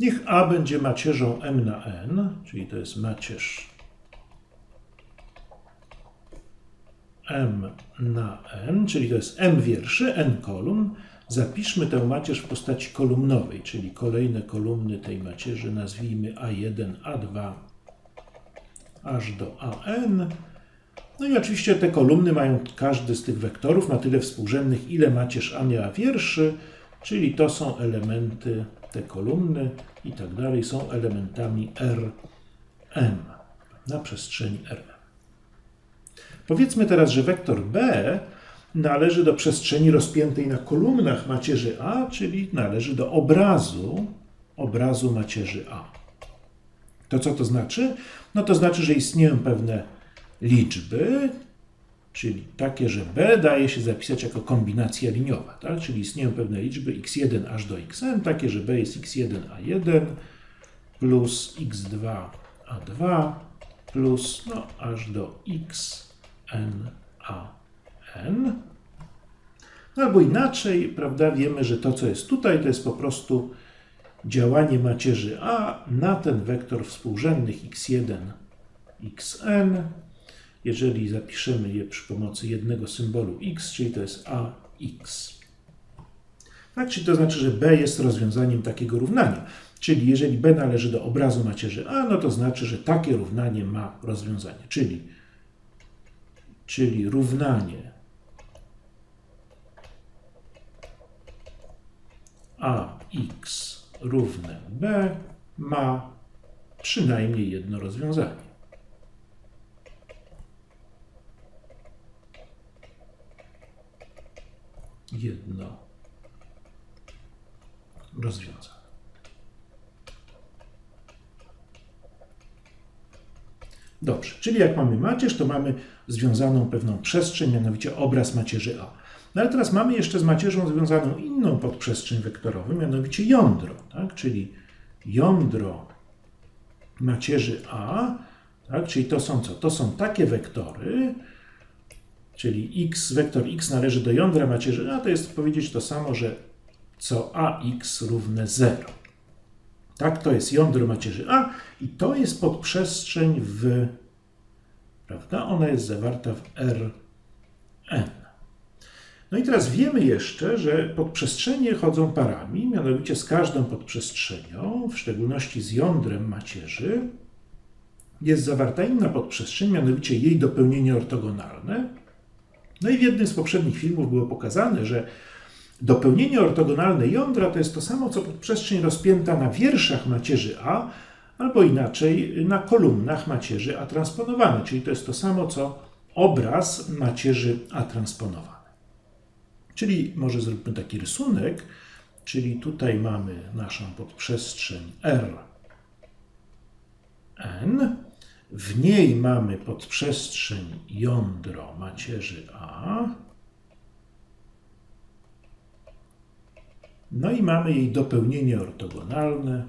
Niech A będzie macierzą m na n, czyli to jest macierz m na n, czyli to jest m wierszy, n kolumn. Zapiszmy tę macierz w postaci kolumnowej, czyli kolejne kolumny tej macierzy nazwijmy A1, A2, aż do AN. No i oczywiście te kolumny mają każdy z tych wektorów na tyle współrzędnych, ile macierz A miała wierszy, czyli to są elementy, te kolumny i tak dalej, są elementami Rm na przestrzeni Rm. Powiedzmy teraz, że wektor B należy do przestrzeni rozpiętej na kolumnach macierzy A, czyli należy do obrazu, obrazu macierzy A. To co to znaczy? No to znaczy, że istnieją pewne liczby, czyli takie, że b daje się zapisać jako kombinacja liniowa, tak? czyli istnieją pewne liczby x1 aż do xn, takie, że b jest x1a1 plus x2a2 plus no, aż do xn a n. No albo inaczej, prawda, wiemy, że to, co jest tutaj, to jest po prostu działanie macierzy A na ten wektor współrzędnych x1, xn. Jeżeli zapiszemy je przy pomocy jednego symbolu x, czyli to jest ax. Tak, czyli to znaczy, że b jest rozwiązaniem takiego równania. Czyli jeżeli b należy do obrazu macierzy a, no to znaczy, że takie równanie ma rozwiązanie. Czyli, czyli równanie ax równe b ma przynajmniej jedno rozwiązanie. Jedno rozwiązanie. Dobrze, czyli jak mamy macierz, to mamy związaną pewną przestrzeń, mianowicie obraz macierzy A. No ale teraz mamy jeszcze z macierzą związaną inną podprzestrzeń wektorową, mianowicie jądro, tak? czyli jądro macierzy A, tak? czyli to są co? To są takie wektory, czyli x, wektor x należy do jądra macierzy A, to jest powiedzieć to samo, że co ax równe 0. Tak, to jest jądro macierzy A i to jest podprzestrzeń w, prawda, ona jest zawarta w Rn. No i teraz wiemy jeszcze, że podprzestrzenie chodzą parami, mianowicie z każdą podprzestrzenią, w szczególności z jądrem macierzy, jest zawarta inna podprzestrzeń, mianowicie jej dopełnienie ortogonalne. No i w jednym z poprzednich filmów było pokazane, że dopełnienie ortogonalne jądra to jest to samo, co podprzestrzeń rozpięta na wierszach macierzy A, albo inaczej na kolumnach macierzy A transponowane, czyli to jest to samo, co obraz macierzy A transponowane. Czyli może zróbmy taki rysunek, czyli tutaj mamy naszą podprzestrzeń R, N. W niej mamy podprzestrzeń jądro macierzy A. No i mamy jej dopełnienie ortogonalne.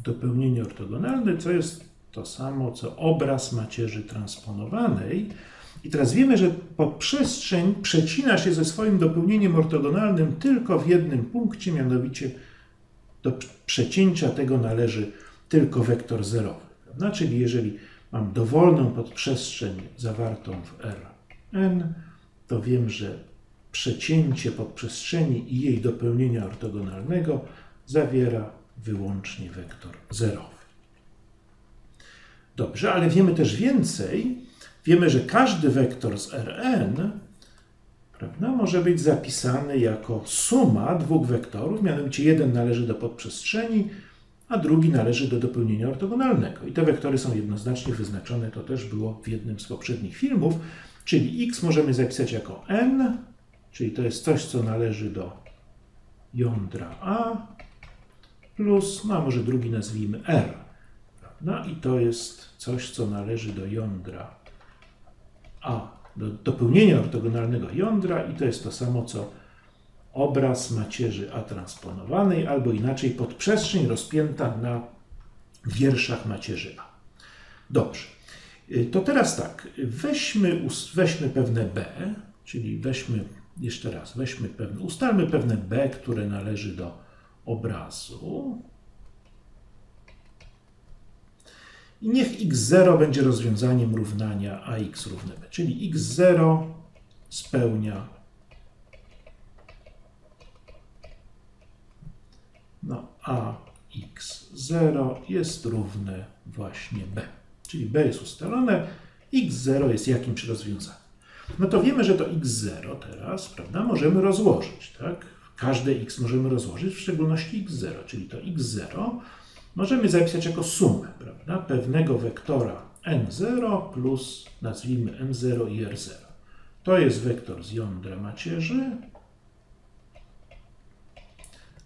Dopełnienie ortogonalne, co jest to samo co obraz macierzy transponowanej. I teraz wiemy, że podprzestrzeń przecina się ze swoim dopełnieniem ortogonalnym tylko w jednym punkcie, mianowicie do przecięcia tego należy tylko wektor zerowy. Prawda? Czyli jeżeli mam dowolną podprzestrzeń zawartą w Rn, to wiem, że przecięcie podprzestrzeni i jej dopełnienia ortogonalnego zawiera wyłącznie wektor zerowy. Dobrze, ale wiemy też więcej. Wiemy, że każdy wektor z Rn prawda, może być zapisany jako suma dwóch wektorów, mianowicie jeden należy do podprzestrzeni, a drugi należy do dopełnienia ortogonalnego. I te wektory są jednoznacznie wyznaczone, to też było w jednym z poprzednich filmów, czyli x możemy zapisać jako n, czyli to jest coś, co należy do jądra A, plus, no a może drugi nazwijmy R. No i to jest coś, co należy do jądra A, do dopełnienia ortogonalnego jądra i to jest to samo, co obraz macierzy A transponowanej, albo inaczej podprzestrzeń rozpięta na wierszach macierzy A. Dobrze. Y, to teraz tak, weźmy, weźmy pewne B, Czyli weźmy jeszcze raz, weźmy pewne, ustalmy pewne b, które należy do obrazu. I niech x0 będzie rozwiązaniem równania ax równe b, czyli x0 spełnia no, ax0 jest równe właśnie b. Czyli b jest ustalone, x0 jest jakimś rozwiązaniem. No to wiemy, że to x0 teraz, prawda, możemy rozłożyć, tak? Każde x możemy rozłożyć, w szczególności x0, czyli to x0 możemy zapisać jako sumę, prawda, pewnego wektora n0 plus, nazwijmy m0 i r0. To jest wektor z jądra macierzy,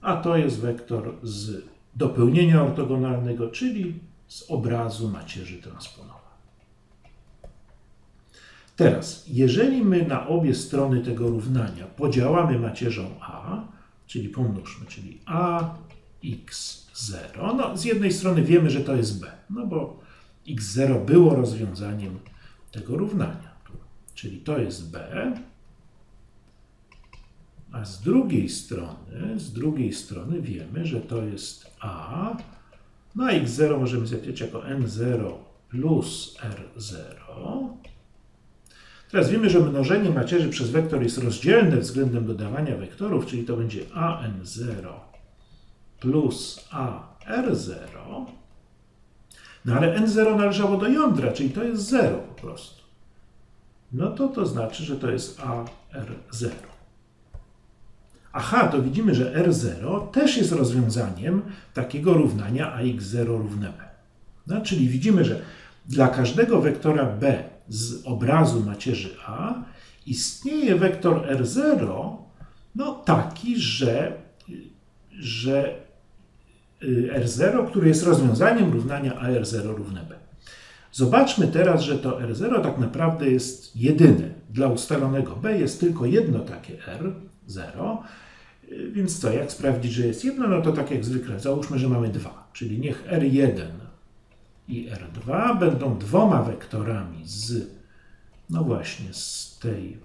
a to jest wektor z dopełnienia ortogonalnego, czyli z obrazu macierzy transponowanej. Teraz, jeżeli my na obie strony tego równania podziałamy macierzą a, czyli pomnóżmy, czyli a x0, no z jednej strony wiemy, że to jest b, no bo x0 było rozwiązaniem tego równania, czyli to jest b, a z drugiej strony, z drugiej strony wiemy, że to jest a, no a x0 możemy zapisać jako n0 plus r0, Teraz wiemy, że mnożenie macierzy przez wektor jest rozdzielne względem dodawania wektorów, czyli to będzie an0 plus ar0. No ale n0 należało do jądra, czyli to jest 0 po prostu. No to to znaczy, że to jest ar0. Aha, to widzimy, że r0 też jest rozwiązaniem takiego równania ax0 równe b. No, czyli widzimy, że dla każdego wektora b z obrazu macierzy A istnieje wektor R0 no, taki, że, że R0, który jest rozwiązaniem równania AR0 równe B. Zobaczmy teraz, że to R0 tak naprawdę jest jedyne. Dla ustalonego B jest tylko jedno takie R0, y, więc co, jak sprawdzić, że jest jedno? No to tak jak zwykle, załóżmy, że mamy dwa, czyli niech R1 i R2 będą dwoma wektorami z, no właśnie, z tej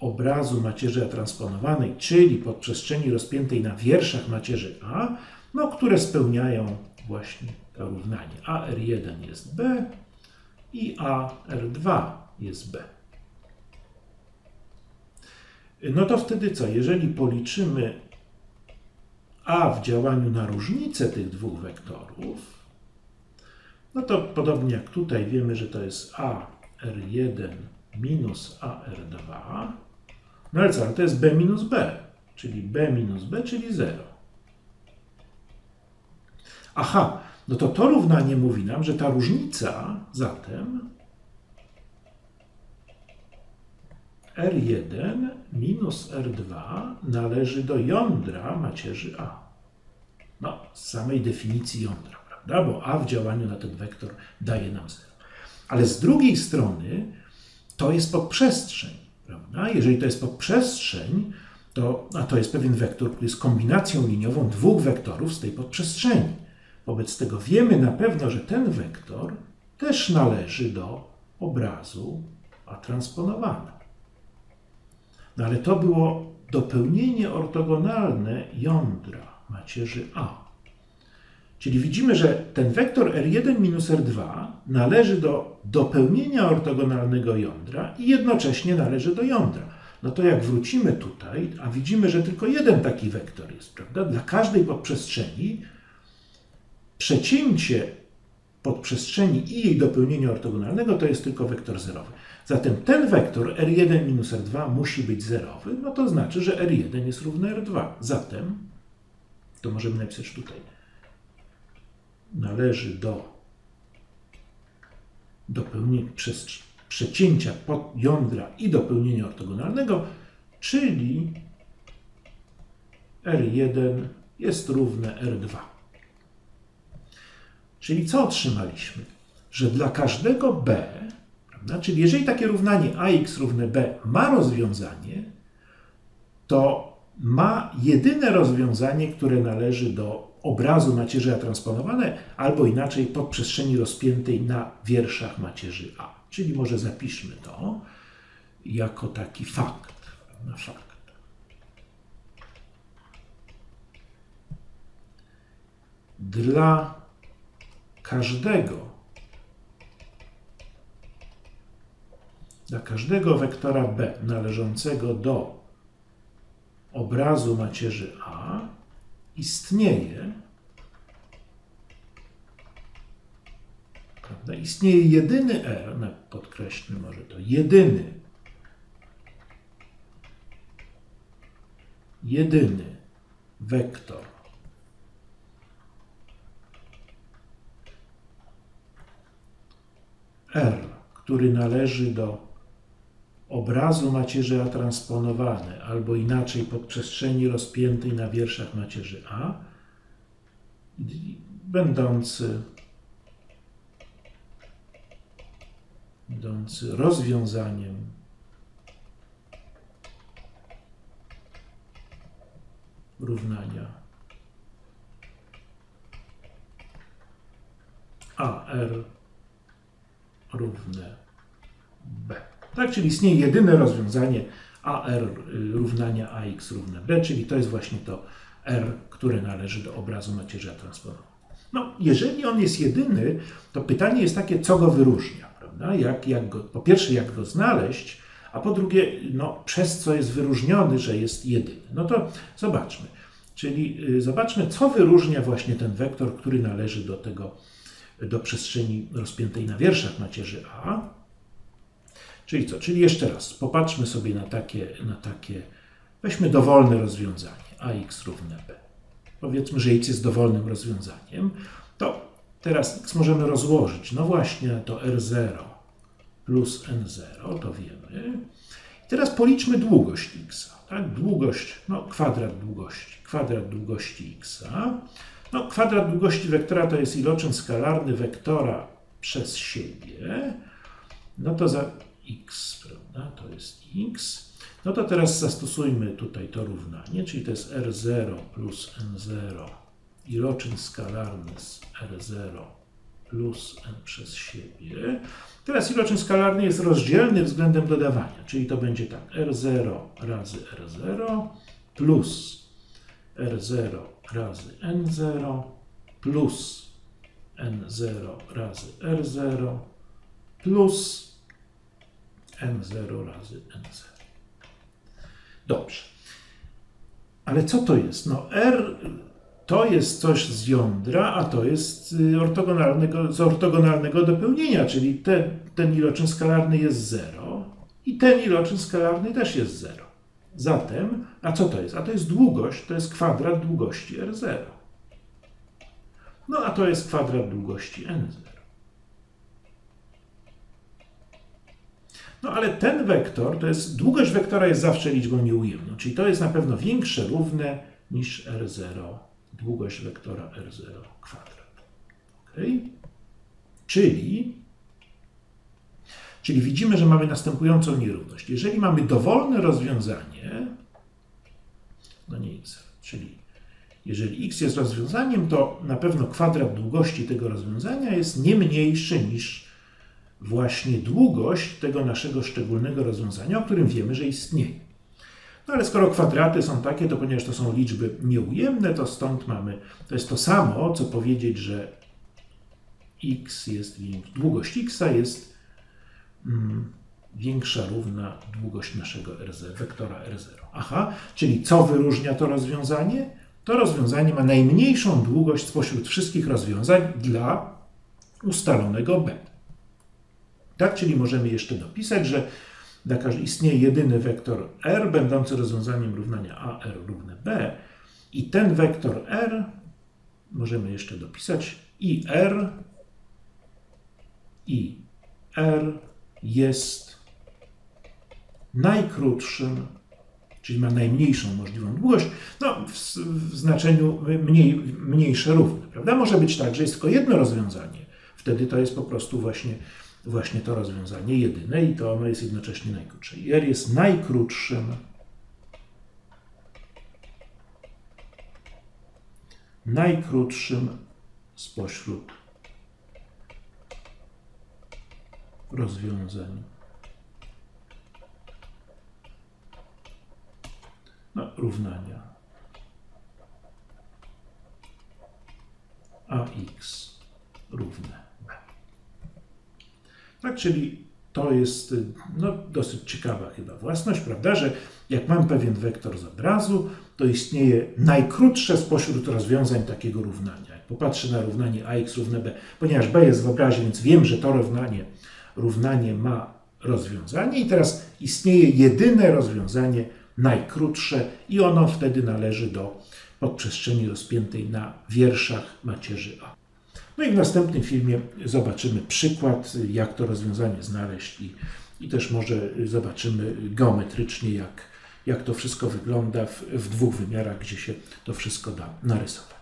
obrazu macierzy transponowanej, czyli podprzestrzeni rozpiętej na wierszach macierzy A, no, które spełniają właśnie to równanie. AR1 jest B i AR2 jest B. No to wtedy co? Jeżeli policzymy a w działaniu na różnicę tych dwóch wektorów, no to podobnie jak tutaj wiemy, że to jest AR1 minus AR2, no ale co, to jest B minus B, czyli B minus B, czyli 0. Aha, no to to równanie mówi nam, że ta różnica zatem R1 minus R2 należy do jądra macierzy A. No, z samej definicji jądra, prawda? Bo A w działaniu na ten wektor daje nam 0. Ale z drugiej strony to jest podprzestrzeń, prawda? Jeżeli to jest podprzestrzeń, to, a to jest pewien wektor, który jest kombinacją liniową dwóch wektorów z tej podprzestrzeni. Wobec tego wiemy na pewno, że ten wektor też należy do obrazu A transponowana. No ale to było dopełnienie ortogonalne jądra macierzy A. Czyli widzimy, że ten wektor R1 minus R2 należy do dopełnienia ortogonalnego jądra i jednocześnie należy do jądra. No to jak wrócimy tutaj, a widzimy, że tylko jeden taki wektor jest, prawda? Dla każdej podprzestrzeni przecięcie podprzestrzeni i jej dopełnienia ortogonalnego to jest tylko wektor zerowy. Zatem ten wektor R1 minus R2 musi być zerowy, no to znaczy, że R1 jest równy R2. Zatem, to możemy napisać tutaj, należy do dopełnienia przez przecięcia jądra i dopełnienia ortogonalnego, czyli R1 jest równe R2. Czyli co otrzymaliśmy? Że dla każdego B Prawda? Czyli jeżeli takie równanie ax równe b ma rozwiązanie, to ma jedyne rozwiązanie, które należy do obrazu macierzy A transponowane, albo inaczej podprzestrzeni rozpiętej na wierszach macierzy A. Czyli może zapiszmy to jako taki fakt. Na fakt. Dla każdego dla każdego wektora b należącego do obrazu macierzy A istnieje prawda, istnieje jedyny R, no, podkreślmy może to, jedyny jedyny wektor R, który należy do obrazu macierzy A transponowane, albo inaczej podprzestrzeni rozpiętej na wierszach macierzy A, będący, będący rozwiązaniem równania AR równe. Tak, czyli istnieje jedyne rozwiązanie AR y, równania AX równe B, czyli to jest właśnie to R, które należy do obrazu macierza transformowanego. No, jeżeli on jest jedyny, to pytanie jest takie, co go wyróżnia, prawda? Jak, jak go, po pierwsze, jak go znaleźć, a po drugie, no, przez co jest wyróżniony, że jest jedyny. No to zobaczmy. Czyli y, zobaczmy, co wyróżnia właśnie ten wektor, który należy do tego, do przestrzeni rozpiętej na wierszach macierzy A. Czyli co? Czyli jeszcze raz, popatrzmy sobie na takie, na takie weźmy dowolne rozwiązanie, ax równe b. Powiedzmy, że x jest dowolnym rozwiązaniem, to teraz x możemy rozłożyć. No właśnie, to r0 plus n0, to wiemy. I teraz policzmy długość x. Tak? Długość, no kwadrat długości, kwadrat długości x. No, kwadrat długości wektora to jest iloczyn skalarny wektora przez siebie. No to za x, prawda? To jest x. No to teraz zastosujmy tutaj to równanie, czyli to jest r0 plus n0 iloczyn skalarny z r0 plus n przez siebie. Teraz iloczyn skalarny jest rozdzielny względem dodawania, czyli to będzie tak r0 razy r0 plus r0 razy n0 plus n0 razy r0 plus n0 razy n0. Dobrze. Ale co to jest? No R to jest coś z jądra, a to jest y, ortogonalnego, z ortogonalnego dopełnienia, czyli ten, ten iloczyn skalarny jest 0 i ten iloczyn skalarny też jest 0. Zatem, a co to jest? A to jest długość, to jest kwadrat długości R0. No a to jest kwadrat długości N0. No ale ten wektor, to jest, długość wektora jest zawsze liczbą nieujemną, czyli to jest na pewno większe równe niż R0, długość wektora R0 kwadrat. Ok? Czyli, czyli widzimy, że mamy następującą nierówność. Jeżeli mamy dowolne rozwiązanie, no nie x, czyli jeżeli x jest rozwiązaniem, to na pewno kwadrat długości tego rozwiązania jest nie mniejszy niż właśnie długość tego naszego szczególnego rozwiązania, o którym wiemy, że istnieje. No ale skoro kwadraty są takie, to ponieważ to są liczby nieujemne, to stąd mamy, to jest to samo, co powiedzieć, że x jest, długość x jest mm, większa równa długość naszego R0, wektora R0. Aha, czyli co wyróżnia to rozwiązanie? To rozwiązanie ma najmniejszą długość spośród wszystkich rozwiązań dla ustalonego b. Tak, czyli możemy jeszcze dopisać, że istnieje jedyny wektor r będący rozwiązaniem równania a r równe b i ten wektor r możemy jeszcze dopisać i r i r jest najkrótszym, czyli ma najmniejszą możliwą długość, no w, w znaczeniu mniej, mniejsze równe, prawda? Może być tak, że jest tylko jedno rozwiązanie, wtedy to jest po prostu właśnie właśnie to rozwiązanie jedyne i to ono jest jednocześnie najkrótsze. I R jest najkrótszym najkrótszym spośród rozwiązań. No, równania. ax równe. Tak, czyli to jest no, dosyć ciekawa chyba własność, prawda, że jak mam pewien wektor z obrazu, to istnieje najkrótsze spośród rozwiązań takiego równania. Jak popatrzę na równanie ax równe b, ponieważ b jest w obrazie, więc wiem, że to równanie, równanie ma rozwiązanie i teraz istnieje jedyne rozwiązanie najkrótsze i ono wtedy należy do podprzestrzeni rozpiętej na wierszach macierzy A. No i w następnym filmie zobaczymy przykład, jak to rozwiązanie znaleźć i, i też może zobaczymy geometrycznie, jak, jak to wszystko wygląda w, w dwóch wymiarach, gdzie się to wszystko da narysować.